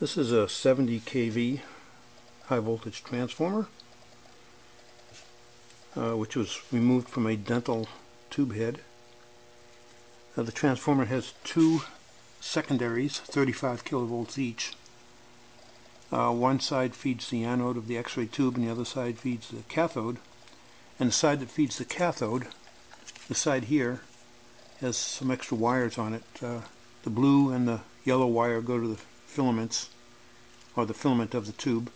This is a 70 kV high voltage transformer uh, which was removed from a dental tube head. Uh, the transformer has two secondaries, 35 kilovolts each. Uh, one side feeds the anode of the X-ray tube and the other side feeds the cathode. And the side that feeds the cathode, the side here, has some extra wires on it. Uh, the blue and the yellow wire go to the filaments, or the filament of the tube,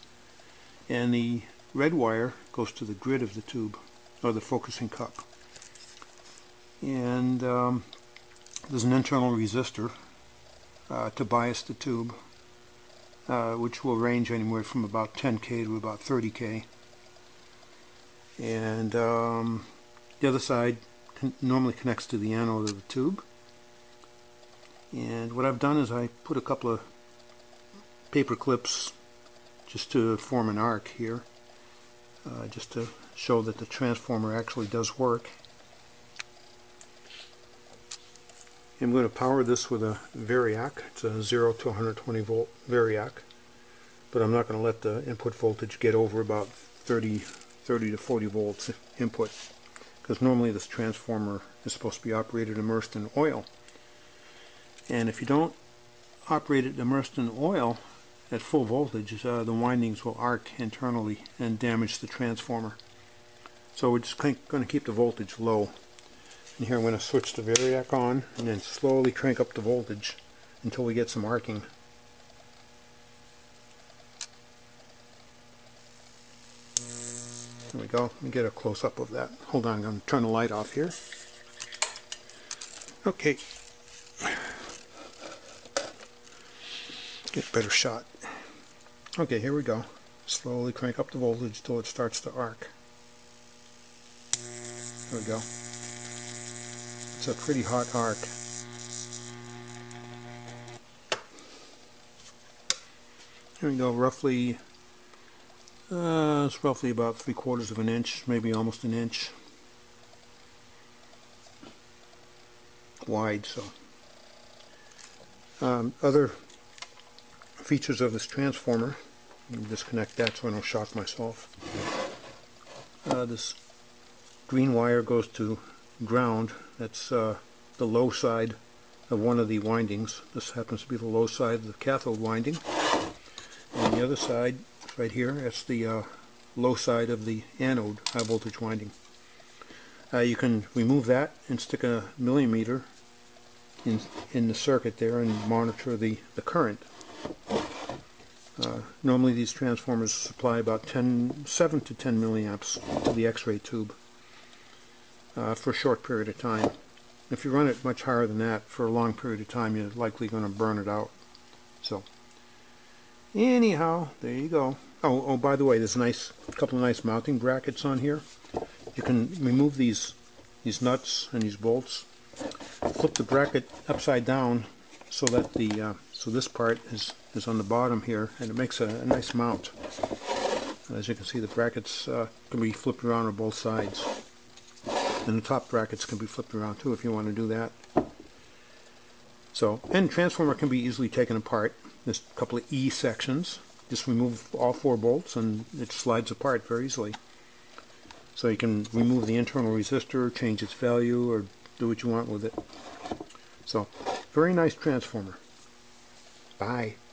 and the red wire goes to the grid of the tube, or the focusing cup. And um, there's an internal resistor uh, to bias the tube, uh, which will range anywhere from about 10k to about 30k. And um, the other side con normally connects to the anode of the tube. And what I've done is I put a couple of paper clips just to form an arc here, uh, just to show that the transformer actually does work. I'm going to power this with a Variac. It's a 0 to 120 volt Variac. But I'm not going to let the input voltage get over about 30, 30 to 40 volts input. Because normally this transformer is supposed to be operated immersed in oil. And if you don't operate it immersed in oil at full voltage, uh, the windings will arc internally and damage the transformer. So we're just going to keep the voltage low. And here I'm going to switch the variac on and then slowly crank up the voltage until we get some arcing. There we go. Let me get a close-up of that. Hold on, I'm going to turn the light off here. Okay. Get a better shot. Okay, here we go. Slowly crank up the voltage till it starts to arc. There we go. It's a pretty hot arc. Here we go, roughly, uh, it's roughly about three quarters of an inch, maybe almost an inch wide. So, um, other features of this transformer, disconnect that so I don't shock myself. Uh, this green wire goes to ground. That's uh, the low side of one of the windings. This happens to be the low side of the cathode winding. And the other side, right here, that's the uh, low side of the anode high voltage winding. Uh, you can remove that and stick a millimeter in, in the circuit there and monitor the, the current. Uh, normally these transformers supply about 10, 7 to 10 milliamps to the X-ray tube uh, for a short period of time. If you run it much higher than that for a long period of time, you're likely going to burn it out. So, anyhow, there you go. Oh, oh, by the way, there's a nice couple of nice mounting brackets on here. You can remove these these nuts and these bolts. Flip the bracket upside down so that the uh, so this part is is on the bottom here, and it makes a, a nice mount. As you can see, the brackets uh, can be flipped around on both sides. And the top brackets can be flipped around too if you want to do that. So, and transformer can be easily taken apart. There's a couple of E sections. Just remove all four bolts and it slides apart very easily. So you can remove the internal resistor, change its value, or do what you want with it. So, very nice transformer. Bye.